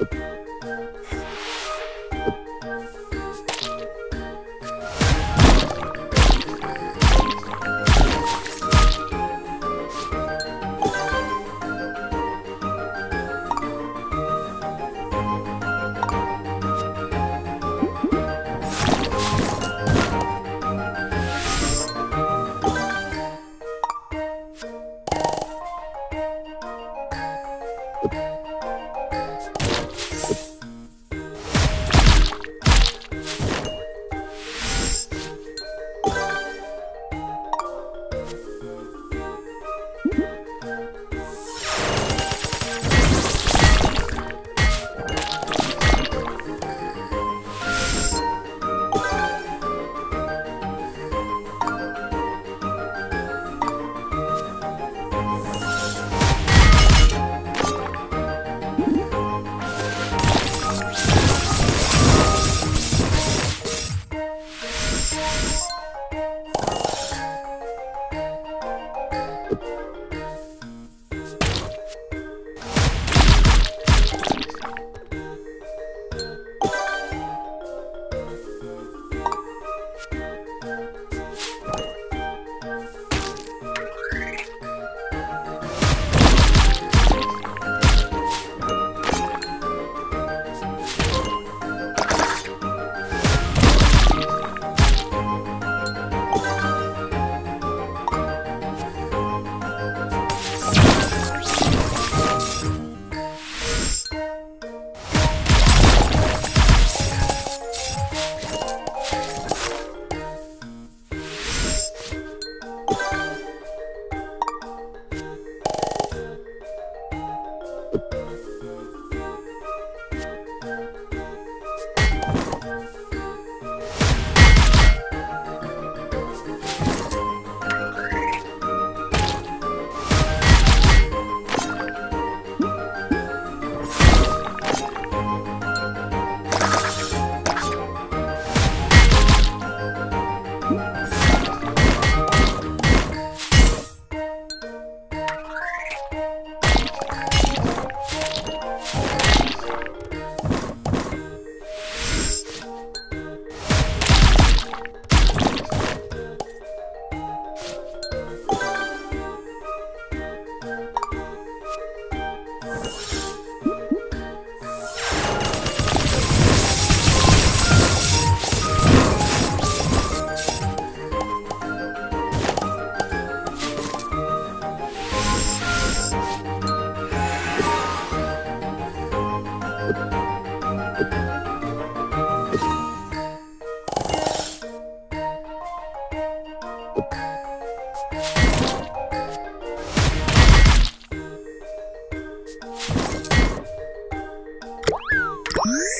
you Mm-hmm.